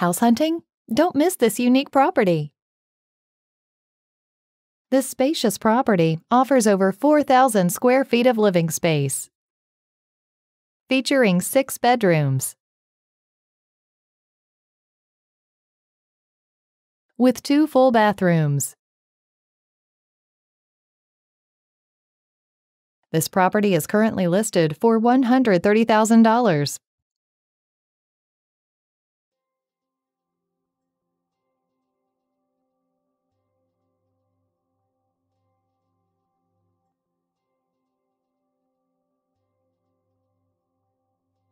House hunting? Don't miss this unique property. This spacious property offers over 4,000 square feet of living space, featuring six bedrooms with two full bathrooms. This property is currently listed for $130,000.